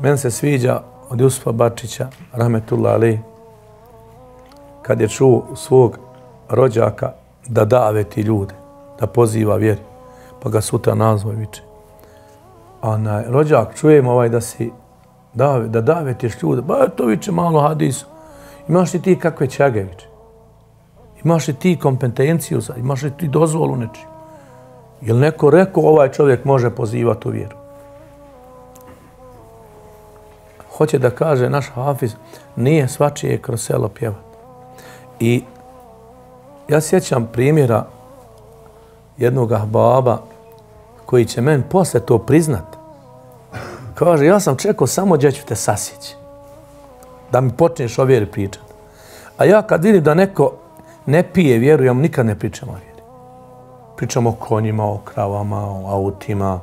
Men se sviđa od Jusufa Bačića, rahmetullah ali, kad je čuo svog rođaka da dave ti ljude, da poziva vjeri, pa ga sutra nazvo i viče. A na rođak čujem ovaj da si dave, da dave ti ljude, ba to viče malo hadisu. Imaš li ti kakve čage, viče? Imaš li ti kompetenciju, za, imaš li ti dozvolu nečiju? Jel neko rekao ovaj čovjek može pozivati u vjeru? Hoće da kaže naš hafiz, nije svačije kroz selo pjevat. I ja sjećam primjera jednog ahbaba koji će men posle to priznat. Kaže, ja sam čekao samo gdje ću te sasjeći. Da mi počneš o vjeri pričat. A ja kad vidim da neko ne pije vjeru, ja mu nikad ne pričam o vjeri. Pričamo o konjima, o kravama, o autima,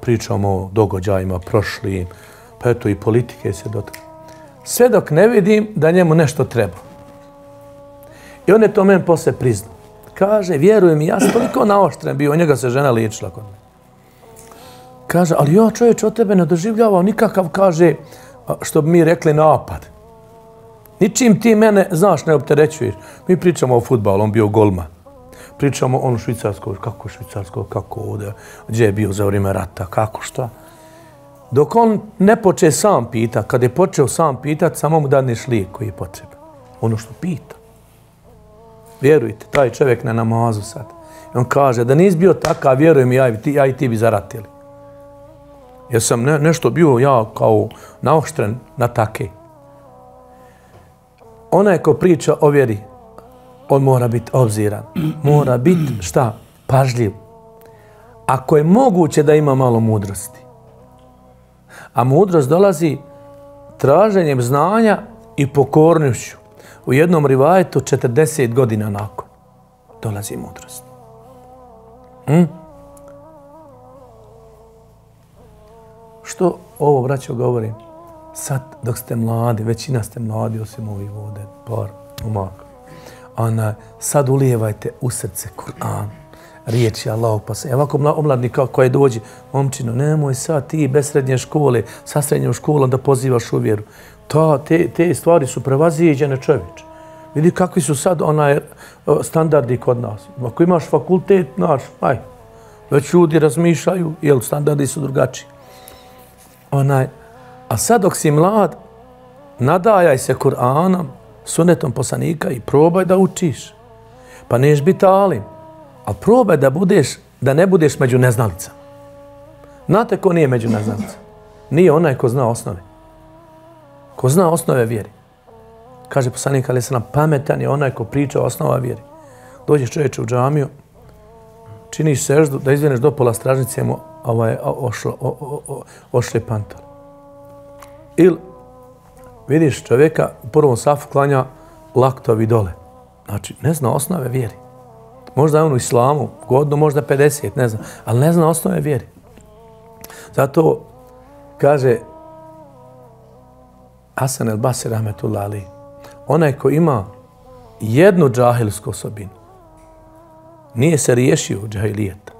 pričamo o događajima prošlim, pa eto i politike se dotakne. Sve dok ne vidim da njemu nešto treba. I on je to meni posle priznao. Kaže, vjerujem mi, ja sam toliko naoštren bio, njega se žena ličila kod me. Kaže, ali ja čovječ od tebe ne doživljavao nikakav, kaže, što bi mi rekli, napad. Ničim ti mene, znaš, ne opterećuješ. Mi pričamo o futbalu, on bio golman. Pričamo o švicarsko, kako švicarsko, kako ovdje, gdje je bio za vrijeme rata, kako šta. Dok on ne poče sam pita, kad je počeo sam pitat, samo mu daneš lijek koji je potreban. Ono što pita. Vjerujte, taj čovjek na namazu sad. I on kaže, da nis bio takav, vjerujem ja, i ti, ja i ti bi zaratili. Jer sam ne, nešto bio ja kao naoštren na take. Onaj ko priča o vjeri, on mora biti obziran. Mora biti, šta, pažljiv. Ako je moguće da ima malo mudrosti. A mudrost dolazi traženjem znanja i pokornošću. U jednom rivajetu 40 godina nakon dolazi mudrost. Hm? Što ovo, braćo, govorim? Sad, dok ste mladi, većina ste mladi, osim ovi vode, par umaka. Ona, sad ulijevajte u srce Kur'an, riječi Allahog pa se. Evo ako omladni koji dođe, momčino, nemoj sad ti bez srednje škole, sa srednjom školom da pozivaš u vjeru. To, te, te stvari su prevazijeđene čovječe. Vidi kakvi su sad onaj e, standardi kod nas. Ako imaš fakultet, naš, aj, već ljudi razmišljaju, jel standardi su drugačiji. Onaj, a sad dok si mlad, nadajaj se Kur'anom, sunetom poslanika i probaj da učiš. Pa neš biti alim, a probaj da budeš, da ne budeš među neznalicama. Znate ko nije među neznalicama? Nije onaj ko zna osnove. Ko zna osnove vjeri. Kaže poslanik, ali se pametan je onaj ko priča o osnova vjeri. Dođeš čovječe u džamiju, činiš seždu da izveneš do pola stražnice mu ovaj, ošlo, o, o, o, ošli pantor. Ili vidiš čovjeka u prvom safu klanja laktovi dole. Znači, ne zna osnove vjeri. Možda je on u islamu, godno, možda 50, ne znam, ali ne zna osnove vjeri. Zato kaže Hasan el Basir Rahmetullah Ali, onaj ko ima jednu džahilsku osobinu, nije se riješio džahilijeta.